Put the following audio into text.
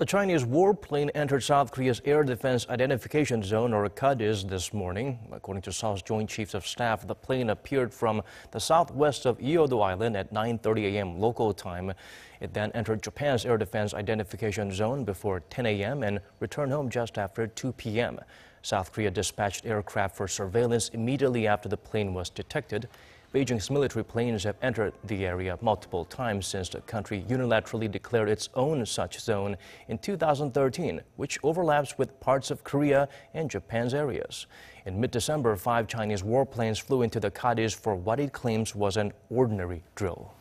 A Chinese warplane entered South Korea's Air Defense Identification Zone, or KADIZ, this morning. According to Seoul's Joint Chiefs of Staff, the plane appeared from the southwest of Ieo-do Island at 9.30 a.m. local time. It then entered Japan's Air Defense Identification Zone before 10 a.m. and returned home just after 2 p.m. South Korea dispatched aircraft for surveillance immediately after the plane was detected. Beijing's military planes have entered the area multiple times since the country unilaterally declared its own such zone in 2013, which overlaps with parts of Korea and Japan's areas. In mid-December, five Chinese warplanes flew into the KADIZ for what it claims was an ordinary drill.